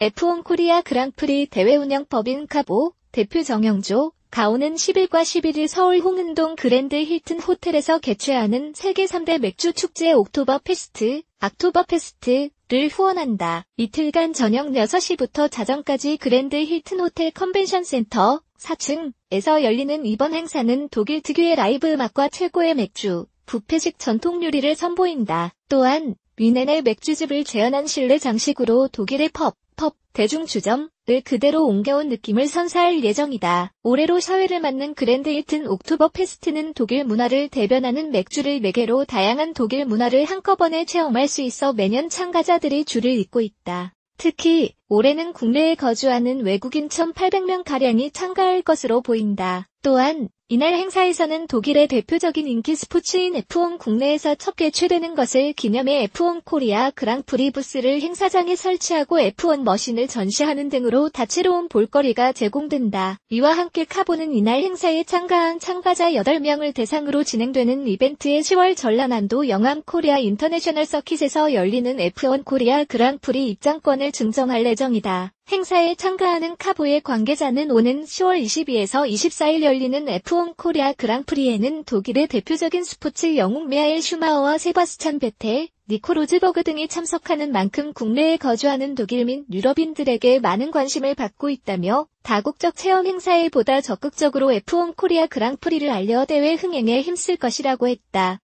F1 코리아 그랑프리 대회 운영법인 카보 대표 정영조가 오는 10일과 11일 서울 홍은동 그랜드 힐튼 호텔에서 개최하는 세계 3대 맥주 축제 옥토버 페스트, 악토버 페스트를 후원한다. 이틀간 저녁 6시부터 자정까지 그랜드 힐튼 호텔 컨벤션 센터 4층에서 열리는 이번 행사는 독일 특유의 라이브 음악과 최고의 맥주, 부페식 전통 요리를 선보인다. 또한 뮌헨의 맥주집을 재현한 실내 장식으로 독일의 펍, 펍, 대중주점을 그대로 옮겨온 느낌을 선사할 예정이다. 올해로 4회를 맞는 그랜드 힐튼 옥토버 페스트는 독일 문화를 대변하는 맥주를 매개로 다양한 독일 문화를 한꺼번에 체험할 수 있어 매년 참가자들이 줄을 잇고 있다. 특히 올해는 국내에 거주하는 외국인 1,800명가량이 참가할 것으로 보인다. 또한 이날 행사에서는 독일의 대표적인 인기 스포츠인 F1 국내에서 첫 개최되는 것을 기념해 F1 코리아 그랑프리 부스를 행사장에 설치하고 F1 머신을 전시하는 등으로 다채로운 볼거리가 제공된다. 이와 함께 카보는 이날 행사에 참가한 참가자 8명을 대상으로 진행되는 이벤트에 10월 전라남도 영암 코리아 인터내셔널 서킷에서 열리는 F1 코리아 그랑프리 입장권을 증정할 예정이다. 행사에 참가하는 카보의 관계자는 오는 10월 22에서 24일 열리는 F1 코리아 그랑프리에는 독일의 대표적인 스포츠 영웅 미하엘 슈마허와 세바스찬 베텔, 니코 로즈버그 등이 참석하는 만큼 국내에 거주하는 독일 및 유럽인들에게 많은 관심을 받고 있다며 다국적 체험 행사에 보다 적극적으로 F1 코리아 그랑프리를 알려 대회 흥행에 힘쓸 것이라고 했다.